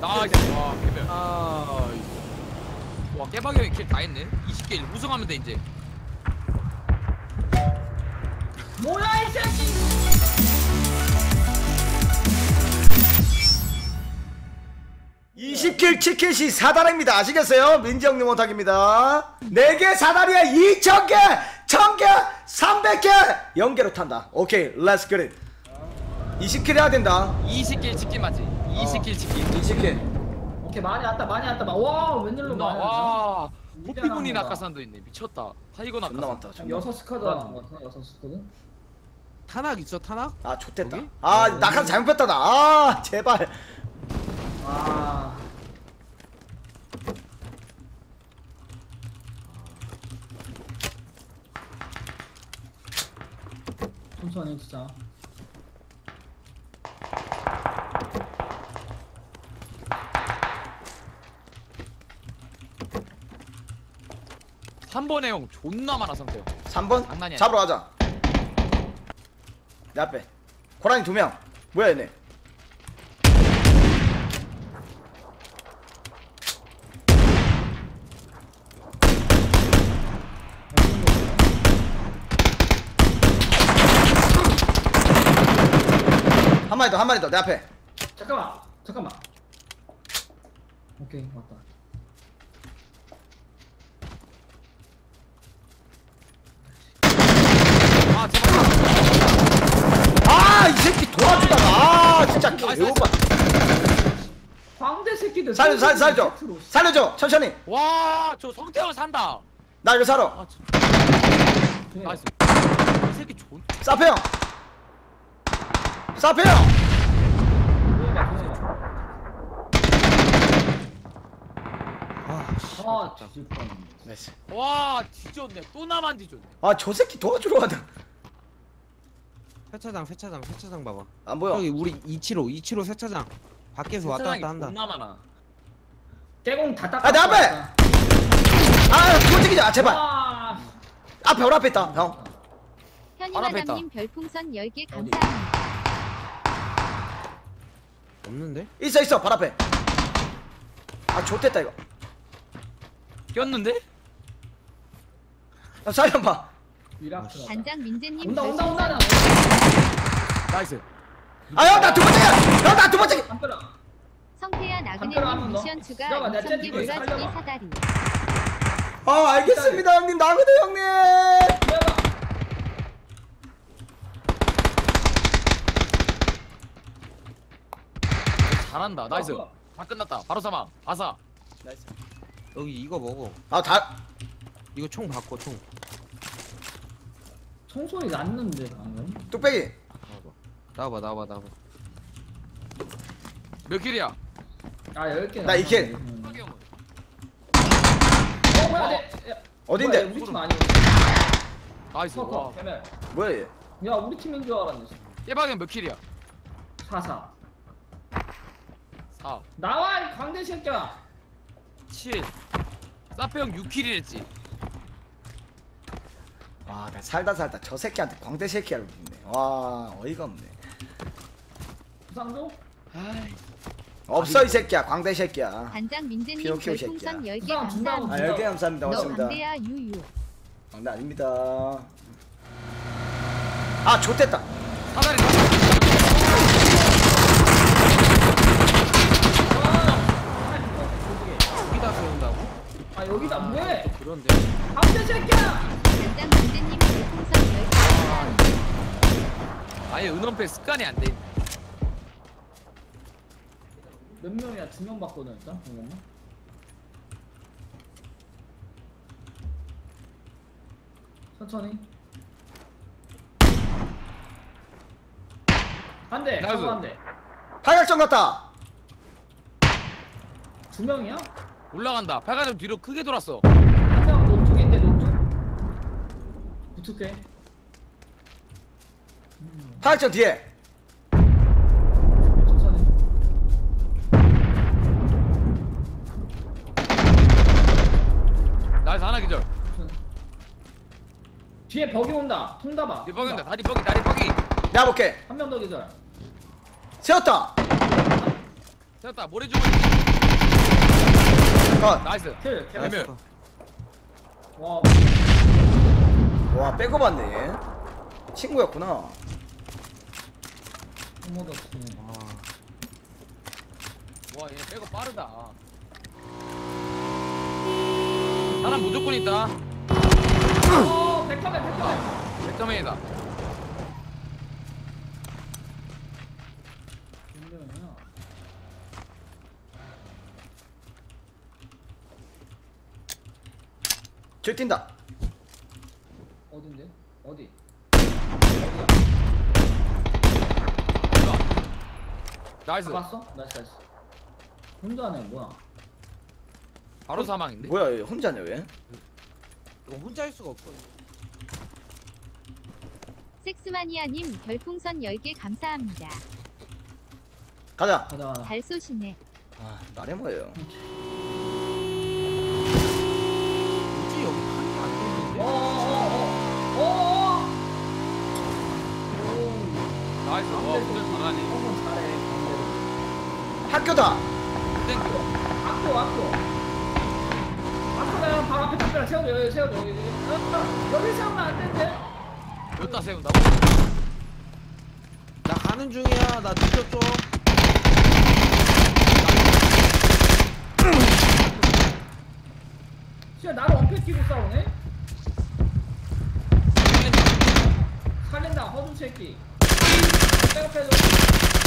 나이스 와 개별. 아 와 깨박이 형이 킬다 했네? 20킬 우승하면 돼 이제. 뭐야 이 새끼! 20킬 7킬씩 사다리입니다. 아시겠어요? 민정님 원탁입니다. 4개 사다리에 2,000개 1,000개 300개! 연계로 탄다. 오케이 렛츠 그릿 20kill 해야 된다. 20kill 치킨 맞지? 20kill 치킨 20kill. 오케이 많이 왔다 많이 왔다. 와 웬일로 나 많이 왔다 와. 많다. 낙하산도 있네. 미쳤다. 타이거 존나 낙하산. 많다 존나 여섯 squad 하는 거 같아 여섯 squad? 탄약 있어 탄약? 아 좆됐다. 여기? 아 낙하산 잘못 뺐다 나 아 제발. 아. 천천히 진짜 삼번에 형 존나 많아 상태 3번? 장난이 아니야. 잡으러 가자. 내 앞에. 고라니 두명. 뭐야 얘네? 한 마리 더한 마리 더. 내 앞에. 잠깐만 잠깐만. 오케이 왔다 아 제발. 아이 새끼 도와주다가. 아 진짜 개오바. 광대 새끼들 살려줘 살려 살려줘. 세트로. 살려줘 천천히. 와저 성태형 산다. 나 이거 사러 아 저, 그래. 나이스. 이 새끼 존 사페 형. 사페 형. 그러니까, 그러니까. 아아 와 뒤졌네. 또 나만 뒤졌네. 아 저 새끼 도와주러 가다 세차장 세차장 세차장 봐봐. 안 보여. 여기 우리 275 275 세차장. 밖에서 왔다 세상에 갔다 한다. 존나 많아. 깨공 다 닦아 아, 내 앞에! 아 도와주기자 제발. 와. 앞에 올 앞에 있다 형. 바로 앞에 있다. 현이마담님 별풍선 10개 감사합니다. 없는데? 있어 있어. 발 앞에. 아 좋됐다 이거. 꼈는데? 야, 사이 한봐 미라클 단장 민재님 온다 온다 온다. 나 나이스. 아형 나두 번째야 형나 두 번째! 안 빼라 성태야 나그네님. 미션 추가. 들어가, 내가 2,000개 째리고 놀아주기 살려봐. 사다리. 아 알겠습니다 형님. 나그네 형님. 잘한다. nice. 다 끝났다. 바로 사망. 바사. 여기 이거 먹어. 아다 이거 총 바꿔 총 총소리 났는데 방금. 뚝배기. 나와봐. 나와봐 나와봐 몇 kill이야? 아 10개 나 이 kill. 형은 어 뭐야 내 야, 어딘데? 뭐야, 우리 팀 아니고 nice. 와. 뭐야 얘? 야 우리 팀인 줄 알았네 깨박이 형 몇 kill이야? 44 4 나와 이 광대 새끼야. 7 사페 형 6kill이랬지 와 나 살다 살다 저 새끼한테 광대 새끼를 붙네 와 어이가 없네 부상조? 아이 없어 이 새끼야 광대 새끼야 단장 민재님 별풍선 새끼야. 10개 부상 준다고 아 감사합니다. 10개 감사합니다 너 고맙습니다 광대야 유유. 아, 네 아닙니다 아 좋됐다 사다리 여기다 세운다고? 아 여기다 왜? 그런데 광대 새끼야! 단장 민재님 별풍선 10개 감사합니다. 아예 은원패 습관이 안 돼. 몇 명이야? 두 명 봤거든 일단? 잠깐만 천천히. 한 대 나이스. 가고 한대. 팔각정 같다. 두 명이야? 올라간다. 팔가점 뒤로 크게 돌았어. 한명 노쪽인데 노쪽 붙을게 팔각정 뒤에. 천천히. 나이스 하나 기절. 뒤에 버기 온다. 통다봐 뒤 뻑인다. 다리 뻑이 다리 뻑이. 내가 볼게. 한명 더 기절. 세웠다. 됐다. 모래 주고 컷. 나이스. 킬 대면 와 왔네. 얘. 친구였구나. 치네 와얘 빼고 빠르다. 사람 무조건 있다. 어 백화맨 백화맨 백점맨이다. 김대현이야 저 뛴다. 어딘데? 어디? 나이스 봤어? 나이스 나이스 혼자네 뭐야 바로 사망인데 뭐야 얘 혼자냐 왜? 이거 혼자 할 수가 없어. 섹스마니아님 별풍선 10개 감사합니다. 가자. 가자 잘 쏘시네. 아 나래 뭐예요? 굳이 여기 한게 안 되는데. 어어어어어어 nice 와 운전 잘하네 어머 잘해 학교다. thank you 학교 학교. 학교가 바로 앞에 담벼락 세워줘 여기 세워줘 여기. 여기 어, 여기 세우면 안 된대. 여기다 세운다 나 가는 중이야. 나 늦었죠. 진짜 나를 엄폐 끼고 싸우네? 살린다 허준 새끼. 백업해줘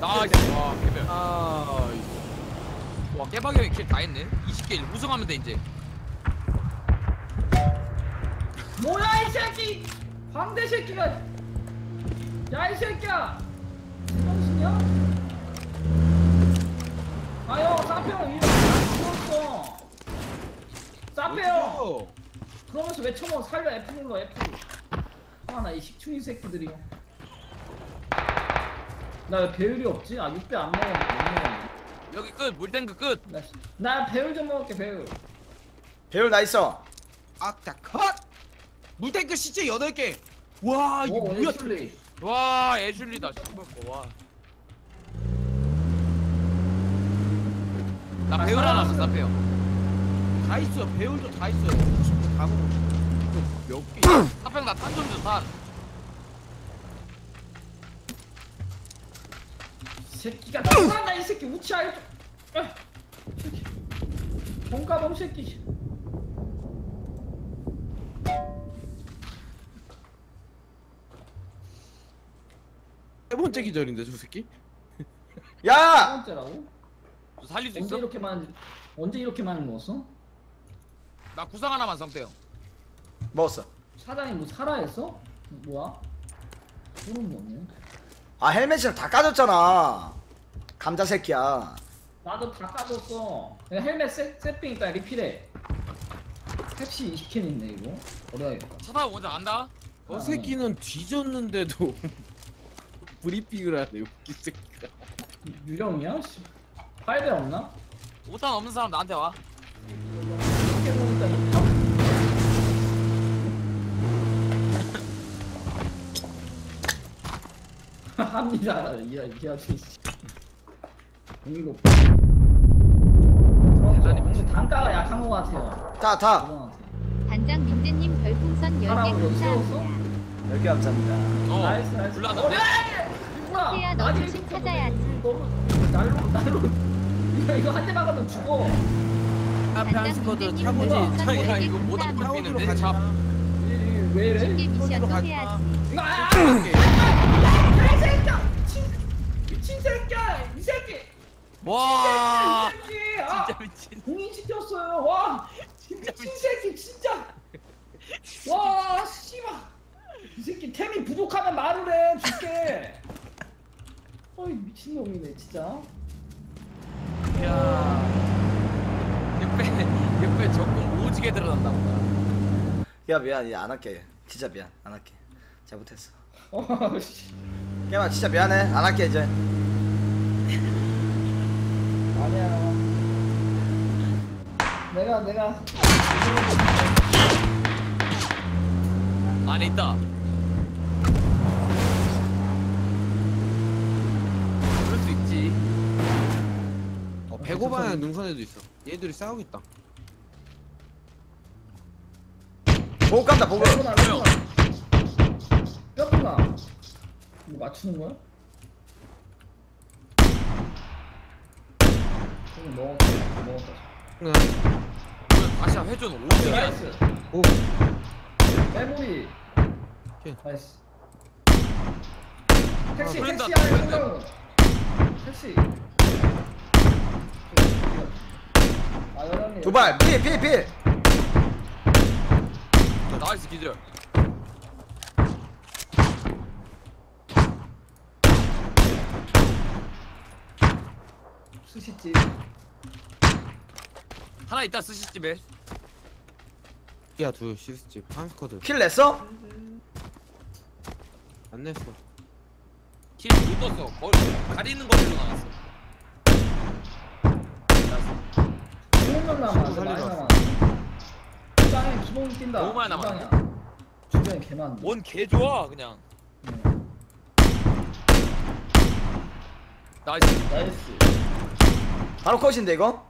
나이스 와 개별 아, 와 깨박이 형이 킬다 했네. 20개 우승하면 돼 이제. 뭐야 이 새끼! 광대 새끼가! 야 이 새끼야! 정신이야? 아유 사페형 이름 죽었어? 사페형 그러면서 왜 쳐먹어? 살려 F 눌러 F 아나 이 식충이 새끼들이 나왜 배율이 없지? 아 6배 안 먹었네 여기 끝 물탱크 끝 나, 나 배율 좀 먹을게 배율 배율 나 있어. 악다 컷. 물탱크 시체 8개. 와, 이거 오 뭐야? 애슐리 와 애슐리다 씨발 와. 나 배울 하나 남았어 나 배워 다 있어. 배율도 다 있어. 다 먹어. 몇 개? 사평 나탄 좀 줘, 탄. 이 새끼가 나간다 이 새끼 우치아 아, 새끼 돈가봉 새끼 세 번째 기절인데 저 새끼? 첫 야. 번째라고? 저 살릴 수 언제 있어? 이렇게 많이 언제 이렇게 많이 먹었어? 나 구상 하나만 성태형 먹었어. 사장이 뭐 살아있어? 뭐야? 소름 돋네 아 헬멧이랑 다 까졌잖아. 감자 새끼야. 나도 다 까졌어 내가 헬멧 세, 세핑 있다 리필해 펩시 20캔 있네 이거 버려야겠다 차 타고 먼저 간다 저 새끼는 뒤졌는데도 브리핑을 하네. 웃기 새끼가. 유령이야? 씨. 파이벨 없나? 오탄 없는 사람 나한테 와 합니다 이야 이야 씨 이거 대단히 단가가 약한 것 같아요 타 타. 그거한테. 단장 민재님 별풍선 10개 사람으로 감사합니다. 몇개 감사합니다. 어 나이스 나이스 불났는데? 뭐야 태야, 너 나한테 미친 이거 찾아야지. 너무 날로 날로 이거 이거 한대 막으면 죽어 앞에 한 단장 스쿼드 차고지. 차이가 10개 이거 못. 잡히는데 가자. 차 이- 왜 이래? 쉽게 미션도 가자. 해야지. 이거 아! 이 와 새끼! 아! 진짜 미친 공인 시켰어요. 와! 미친 새끼 진짜. 와, 씨발. 이 새끼 템이 부족하면 말을 해. 줄게. 어이 미친 놈이네 진짜. 야 6배 6배 적금 오지게 들어간다 보다 야 미안 이제 안 할게. 진짜 미안 안 할게. 잘못했어. 어, 씨. 깨마 진짜 미안해 안 할게 이제. 아니야. 내가 내가. 안에 있다. 그럴 수 있지. 어, 배고반 눈선에도 있어. 얘들이 싸우고 있다. 보고 깐다 보고. 몇 분아? 몇 분아? 몇 분아? 뭐 맞추는 거야? 먹었어 먹었어 그냥 오늘 다시 회전 5등이야 나이스. 오. 메모리. 오케이. 나이스. 택시 아, 택시 안에. 통과로 택시. 아 두발 필필필. 나이스 기절 스시집 하나 있다 스시집에. 야, 둘 시스집. 한 스쿼드. 킬 냈어? 안 냈어. 킬못 떴어. 거리 가리는 거리로 나갔어. 좋은 명 남았어. 많이 살리러 남았어. 주방에 기본 뛴다. 너무 많이 주방이야. 남았네. 주변에 개 많은데 뭔개 좋아 그냥. 응. 나이스. 나이스 바로 컷인데 이거?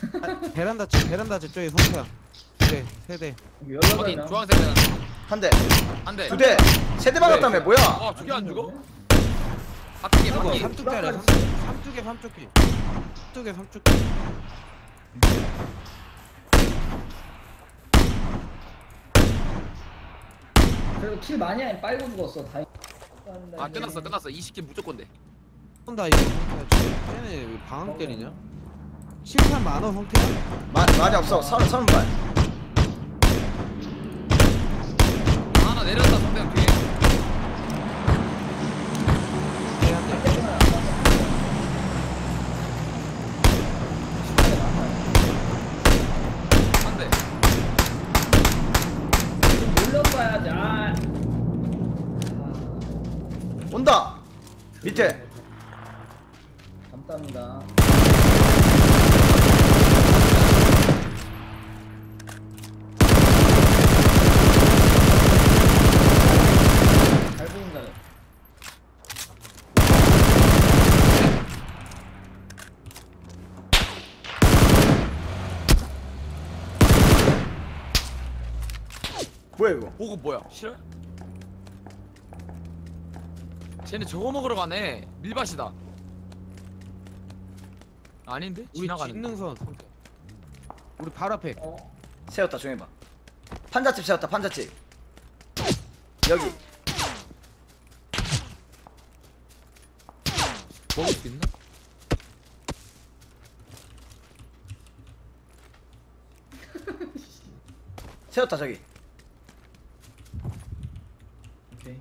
베란다 쪽 베란다 집 쪽에 성태야. 네 세대. 어디 열여덟 명 주황색 대단 한대. 한 대. 두 대. 세 대 맞았다며 뭐야? 아 저게 안 죽어? 바퀴 삼뚝짜리야 주황까지 삼뚝에 삼뚝기 삼뚝에 삼뚝기 그래도 킬 많이 하니 빨고 죽었어 다행 아 끝났어 끝났어. 20킬 무조건 돼. 쏜다 이거 성태야 쟤네 왜 방황 때리냐? 실탄 많어 성태야? 마, 많이 없어. 서른 서른 발. 하나 내렸다 상대형 뒤에 얘한테 한대 올려봐야지 아 온다 밑에 감사합니다 잘 보인다 뭐야 이거? 보급 뭐야? 싫어? 쟤네 저거 먹으러 가네. 밀밭이다. 아닌데? 우리 지나가는 직능선 성태 우리 바로 앞에. 어? 세웠다 조용해봐. 판자집 세웠다 판자집. 여기. 먹을 수 있나? 세웠다 저기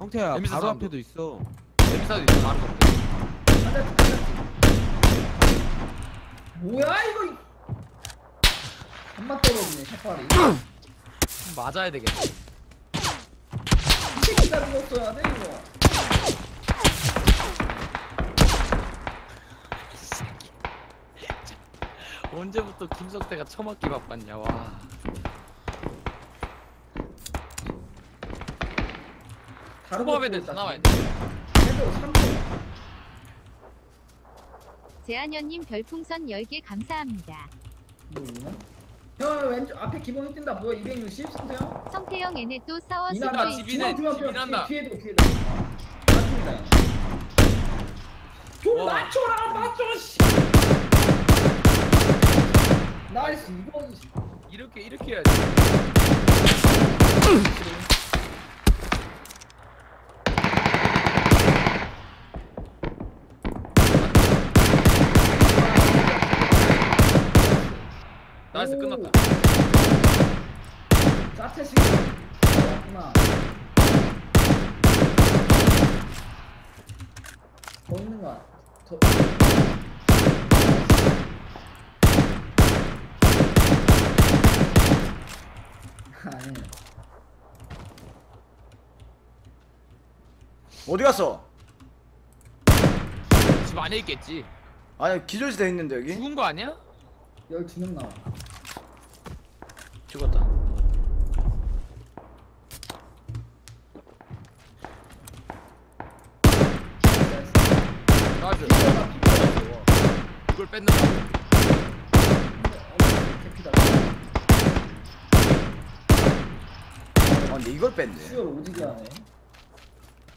재밌어, 바로 사운드. 앞에도 있어. 재밌어도 있어 바로 한대 뭐야 이거? 한만 떨어지네 샤파리 맞아야 되겠다. 이 새끼가 죽었어야 돼 이거. 언제부터 김석태가 처맞기 바빴냐 와 초밥에 것도 대해서 있다. 나와야 돼 해도 3분 제한현님 별풍선 10개 감사합니다. 뭐 있나? 형 왼쪽 앞에 기본이 뛴다 뭐야 260 상태요? 성태형 얘네 또 수도 집이네, 있어. 집이란다. 뒤에도 뒤에도 맞습니다 좀 와. 맞춰라 맞춰 씨 나이스 이거 이렇게 이렇게 해야지 나이스 오. 끝났다. 짜채식 왔구나. 더 있는 거야 더. 아니 어디 갔어? 집 안에 있겠지. 아니 기절시대 있는데 여기? 죽은 거 아니야? 12명 나와 죽었다 나이스. 개피다. 아 근데 이걸 뺐네 수열 오지게 하네.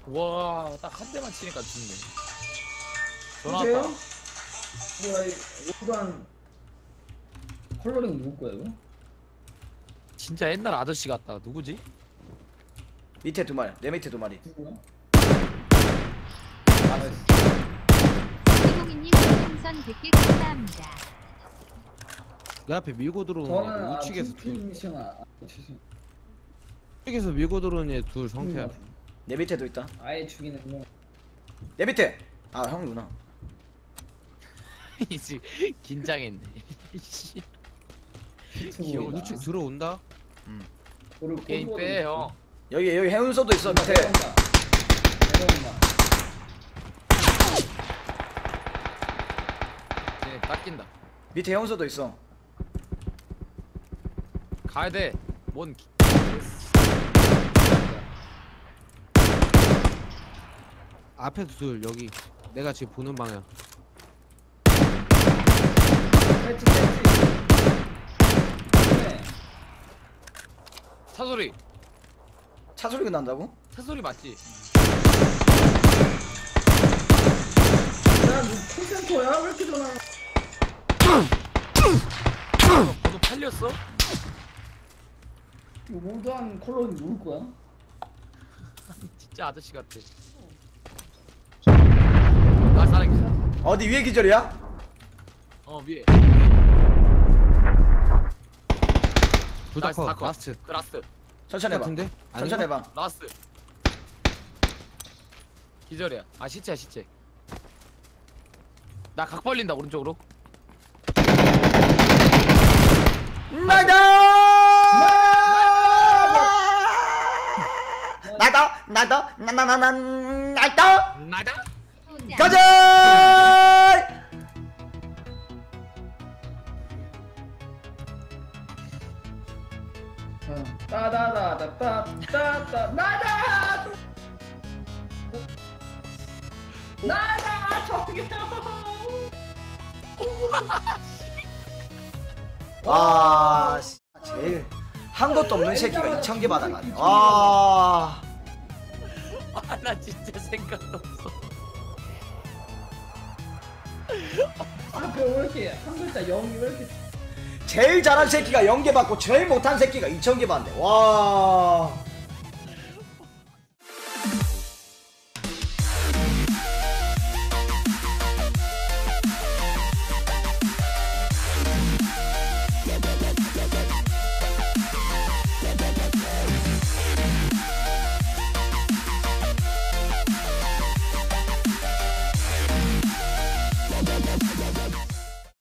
와, 딱 한 대만 치니까 죽네. 전화 보세요. 왔다. 뭐야 이 오단 컬러링 누구 거야 이거? 진짜 옛날 아저씨 같다. 누구지? 밑에 두 마리 내 밑에 두 마리 누구야? 이 공이님 별풍선 100개 감사합니다. 내 앞에 밀고 들어오는 저는 애 우측에서 둘 아. 우측에서 밀고 들어오는 애둘 성태야 내 밑에도 있다 아예 죽이는 거. 내 밑에 아 형이구나 이제 긴장했네. 씨. 귀여워. 우측 들어온다 게임 빼 형. 여기 여기 해운소도 있어 밑에 내려온다. 내려온다. 닦인다. 밑에 해운소도 있어 가야 돼. 뭔 기... 앞에도 둘 여기 내가 지금 보는 방향 패치 패치. 네. 차 소리. 차 소리가 난다고? 차 소리 맞지? 야너 콜센터야? 왜 이렇게 전화? 번호 팔렸어? 이거 모두한 컬러링 누구 거야? 진짜 아저씨 같아. 나 사람 어디 위에 기절이야? 어 위에. 둘다 나이스, 컷. 라스트 라스트. 천천히 해봐 같은데? 천천히 해봐 라스트. 기절이야. 아 시체야 시체. 나 각 벌린다 오른쪽으로. 나도 나도 나나나나 나도 나다. 가자 어. 따다다다따따따 나다. 나다 저기요. 와 씨, 제일 한 것도 없는 새끼가 2천 개 받아가네. 와 아 나 진짜 생각도 없어. 앞에 왜 이렇게 한 글자 0이 왜 이렇게 제일 잘한 새끼가 0개 받고 제일 못한 새끼가 2천 개 받네. 와